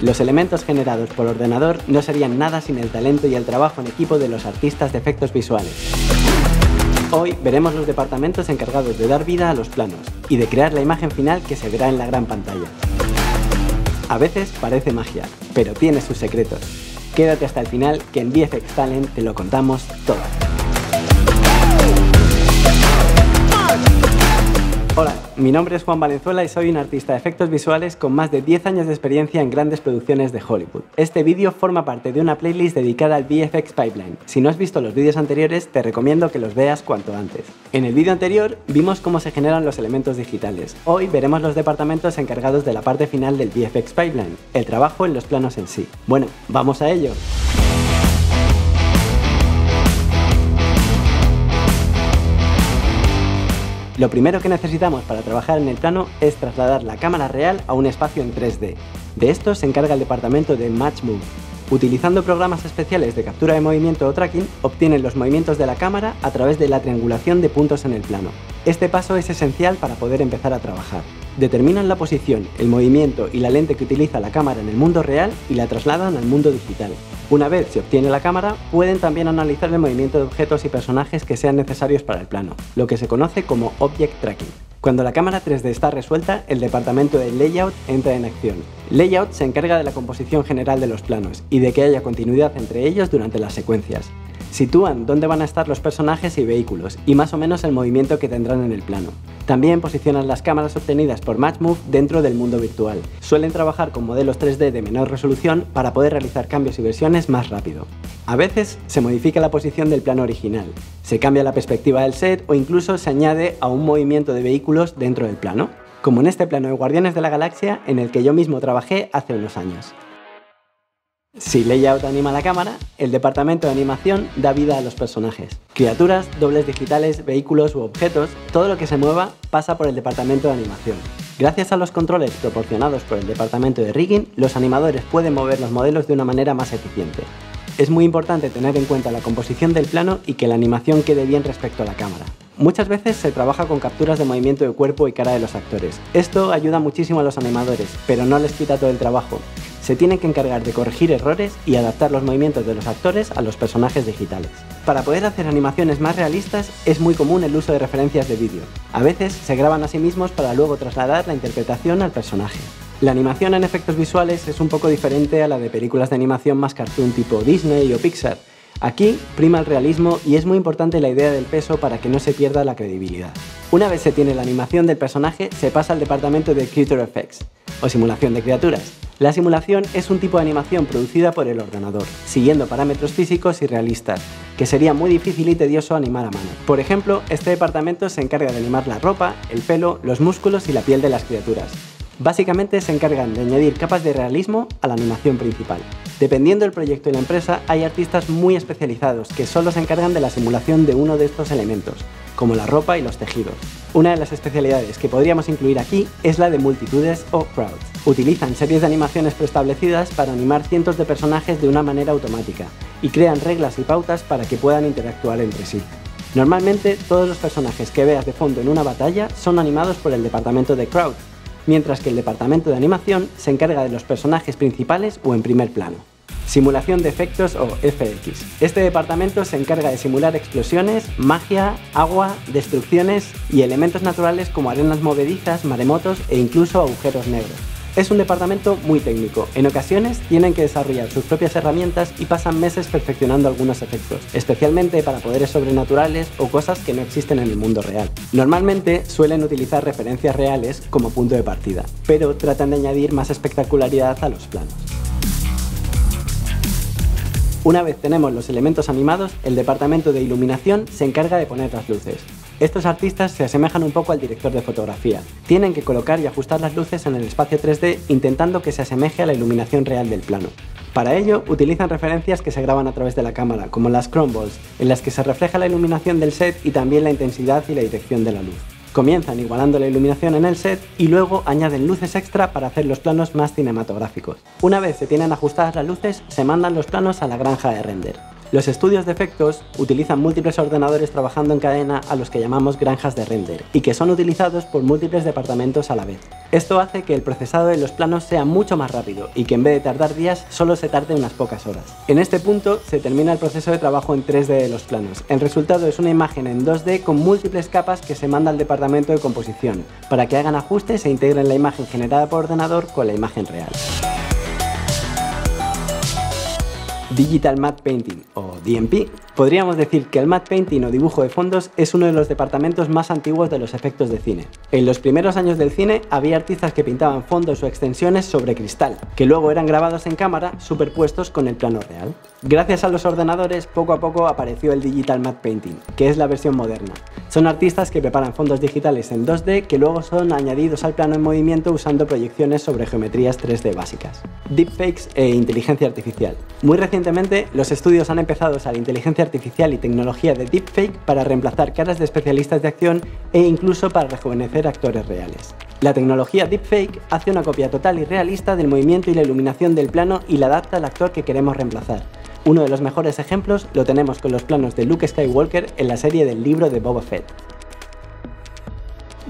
Los elementos generados por ordenador no serían nada sin el talento y el trabajo en equipo de los artistas de efectos visuales. Hoy veremos los departamentos encargados de dar vida a los planos y de crear la imagen final que se verá en la gran pantalla. A veces parece magia, pero tiene sus secretos. Quédate hasta el final que en VFX Talent te lo contamos todo. Mi nombre es Juan Valenzuela y soy un artista de efectos visuales con más de 10 años de experiencia en grandes producciones de Hollywood. Este vídeo forma parte de una playlist dedicada al VFX Pipeline. Si no has visto los vídeos anteriores, te recomiendo que los veas cuanto antes. En el vídeo anterior vimos cómo se generan los elementos digitales. Hoy veremos los departamentos encargados de la parte final del VFX Pipeline, el trabajo en los planos en sí. Bueno, vamos a ello. Lo primero que necesitamos para trabajar en el plano es trasladar la cámara real a un espacio en 3D. De esto se encarga el departamento de Match Move. Utilizando programas especiales de captura de movimiento o tracking, obtienen los movimientos de la cámara a través de la triangulación de puntos en el plano. Este paso es esencial para poder empezar a trabajar. Determinan la posición, el movimiento y la lente que utiliza la cámara en el mundo real y la trasladan al mundo digital. Una vez se obtiene la cámara, pueden también analizar el movimiento de objetos y personajes que sean necesarios para el plano, lo que se conoce como Object Tracking. Cuando la cámara 3D está resuelta, el departamento de Layout entra en acción. Layout se encarga de la composición general de los planos y de que haya continuidad entre ellos durante las secuencias. Sitúan dónde van a estar los personajes y vehículos y más o menos el movimiento que tendrán en el plano. También posicionan las cámaras obtenidas por MatchMove dentro del mundo virtual. Suelen trabajar con modelos 3D de menor resolución para poder realizar cambios y versiones más rápido. A veces se modifica la posición del plano original, se cambia la perspectiva del set o incluso se añade a un movimiento de vehículos dentro del plano, como en este plano de Guardianes de la Galaxia en el que yo mismo trabajé hace unos años. Si Layout anima la cámara, el departamento de animación da vida a los personajes. Criaturas, dobles digitales, vehículos u objetos, todo lo que se mueva pasa por el departamento de animación. Gracias a los controles proporcionados por el departamento de rigging, los animadores pueden mover los modelos de una manera más eficiente. Es muy importante tener en cuenta la composición del plano y que la animación quede bien respecto a la cámara. Muchas veces se trabaja con capturas de movimiento de cuerpo y cara de los actores. Esto ayuda muchísimo a los animadores, pero no les quita todo el trabajo se tienen que encargar de corregir errores y adaptar los movimientos de los actores a los personajes digitales. Para poder hacer animaciones más realistas es muy común el uso de referencias de vídeo. A veces se graban a sí mismos para luego trasladar la interpretación al personaje. La animación en efectos visuales es un poco diferente a la de películas de animación más cartoon tipo Disney o Pixar. Aquí prima el realismo y es muy importante la idea del peso para que no se pierda la credibilidad. Una vez se tiene la animación del personaje, se pasa al departamento de Creature Effects, o simulación de criaturas. La simulación es un tipo de animación producida por el ordenador, siguiendo parámetros físicos y realistas, que sería muy difícil y tedioso animar a mano. Por ejemplo, este departamento se encarga de animar la ropa, el pelo, los músculos y la piel de las criaturas. Básicamente se encargan de añadir capas de realismo a la animación principal. Dependiendo del proyecto y la empresa, hay artistas muy especializados que solo se encargan de la simulación de uno de estos elementos, como la ropa y los tejidos. Una de las especialidades que podríamos incluir aquí es la de multitudes o crowds. Utilizan series de animaciones preestablecidas para animar cientos de personajes de una manera automática y crean reglas y pautas para que puedan interactuar entre sí. Normalmente todos los personajes que veas de fondo en una batalla son animados por el departamento de crowd, mientras que el departamento de animación se encarga de los personajes principales o en primer plano. Simulación de efectos o FX. Este departamento se encarga de simular explosiones, magia, agua, destrucciones y elementos naturales como arenas movedizas, maremotos e incluso agujeros negros. Es un departamento muy técnico. En ocasiones tienen que desarrollar sus propias herramientas y pasan meses perfeccionando algunos efectos, especialmente para poderes sobrenaturales o cosas que no existen en el mundo real. Normalmente suelen utilizar referencias reales como punto de partida, pero tratan de añadir más espectacularidad a los planos. Una vez tenemos los elementos animados, el departamento de iluminación se encarga de poner las luces. Estos artistas se asemejan un poco al director de fotografía. Tienen que colocar y ajustar las luces en el espacio 3D intentando que se asemeje a la iluminación real del plano. Para ello, utilizan referencias que se graban a través de la cámara, como las Balls, en las que se refleja la iluminación del set y también la intensidad y la dirección de la luz. Comienzan igualando la iluminación en el set y luego añaden luces extra para hacer los planos más cinematográficos. Una vez se tienen ajustadas las luces, se mandan los planos a la granja de render. Los estudios de efectos utilizan múltiples ordenadores trabajando en cadena a los que llamamos granjas de render y que son utilizados por múltiples departamentos a la vez. Esto hace que el procesado de los planos sea mucho más rápido y que en vez de tardar días solo se tarde unas pocas horas. En este punto se termina el proceso de trabajo en 3D de los planos. El resultado es una imagen en 2D con múltiples capas que se manda al departamento de composición para que hagan ajustes e integren la imagen generada por ordenador con la imagen real. Digital Matte Painting o DMP. Podríamos decir que el matte painting o dibujo de fondos es uno de los departamentos más antiguos de los efectos de cine. En los primeros años del cine había artistas que pintaban fondos o extensiones sobre cristal, que luego eran grabados en cámara superpuestos con el plano real. Gracias a los ordenadores, poco a poco apareció el Digital Matte Painting, que es la versión moderna. Son artistas que preparan fondos digitales en 2D que luego son añadidos al plano en movimiento usando proyecciones sobre geometrías 3D básicas. Deepfakes e inteligencia artificial. Muy recientemente, los estudios han empezado a usar inteligencia artificial y tecnología de deepfake para reemplazar caras de especialistas de acción e incluso para rejuvenecer actores reales. La tecnología deepfake hace una copia total y realista del movimiento y la iluminación del plano y la adapta al actor que queremos reemplazar. Uno de los mejores ejemplos lo tenemos con los planos de Luke Skywalker en la serie del libro de Boba Fett.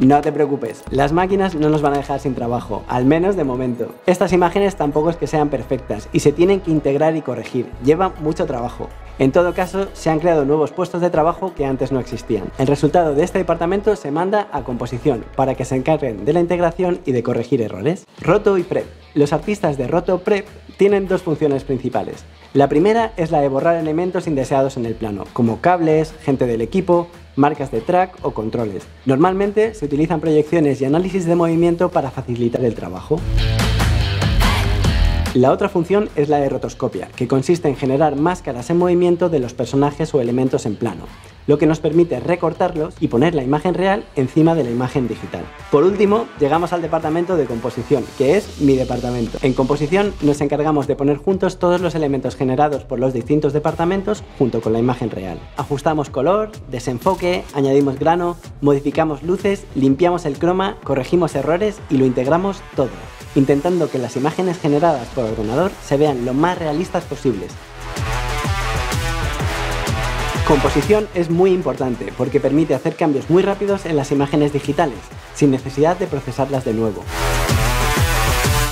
No te preocupes, las máquinas no nos van a dejar sin trabajo, al menos de momento. Estas imágenes tampoco es que sean perfectas y se tienen que integrar y corregir, lleva mucho trabajo. En todo caso, se han creado nuevos puestos de trabajo que antes no existían. El resultado de este departamento se manda a composición para que se encarguen de la integración y de corregir errores. Roto y Prep. Los artistas de Roto Prep tienen dos funciones principales. La primera es la de borrar elementos indeseados en el plano, como cables, gente del equipo, marcas de track o controles. Normalmente se utilizan proyecciones y análisis de movimiento para facilitar el trabajo. La otra función es la de rotoscopia, que consiste en generar máscaras en movimiento de los personajes o elementos en plano, lo que nos permite recortarlos y poner la imagen real encima de la imagen digital. Por último, llegamos al departamento de composición, que es mi departamento. En composición nos encargamos de poner juntos todos los elementos generados por los distintos departamentos junto con la imagen real. Ajustamos color, desenfoque, añadimos grano, modificamos luces, limpiamos el croma, corregimos errores y lo integramos todo intentando que las imágenes generadas por ordenador se vean lo más realistas posibles. Composición es muy importante porque permite hacer cambios muy rápidos en las imágenes digitales, sin necesidad de procesarlas de nuevo.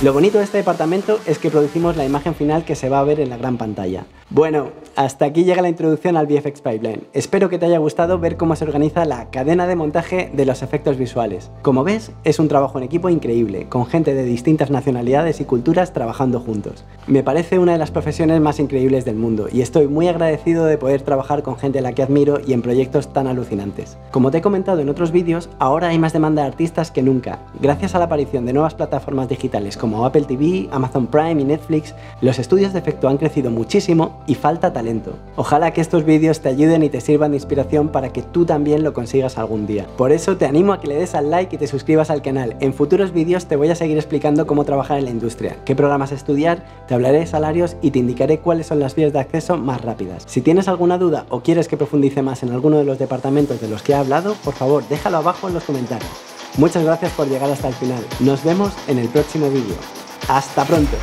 Lo bonito de este departamento es que producimos la imagen final que se va a ver en la gran pantalla. Bueno, hasta aquí llega la introducción al VFX Pipeline. Espero que te haya gustado ver cómo se organiza la cadena de montaje de los efectos visuales. Como ves, es un trabajo en equipo increíble, con gente de distintas nacionalidades y culturas trabajando juntos. Me parece una de las profesiones más increíbles del mundo y estoy muy agradecido de poder trabajar con gente a la que admiro y en proyectos tan alucinantes. Como te he comentado en otros vídeos, ahora hay más demanda de artistas que nunca. Gracias a la aparición de nuevas plataformas digitales como Apple TV, Amazon Prime y Netflix, los estudios de efecto han crecido muchísimo y falta talento. Ojalá que estos vídeos te ayuden y te sirvan de inspiración para que tú también lo consigas algún día. Por eso te animo a que le des al like y te suscribas al canal. En futuros vídeos te voy a seguir explicando cómo trabajar en la industria, qué programas estudiar, te hablaré de salarios y te indicaré cuáles son las vías de acceso más rápidas. Si tienes alguna duda o quieres que profundice más en alguno de los departamentos de los que he hablado, por favor déjalo abajo en los comentarios. Muchas gracias por llegar hasta el final. Nos vemos en el próximo vídeo. ¡Hasta pronto!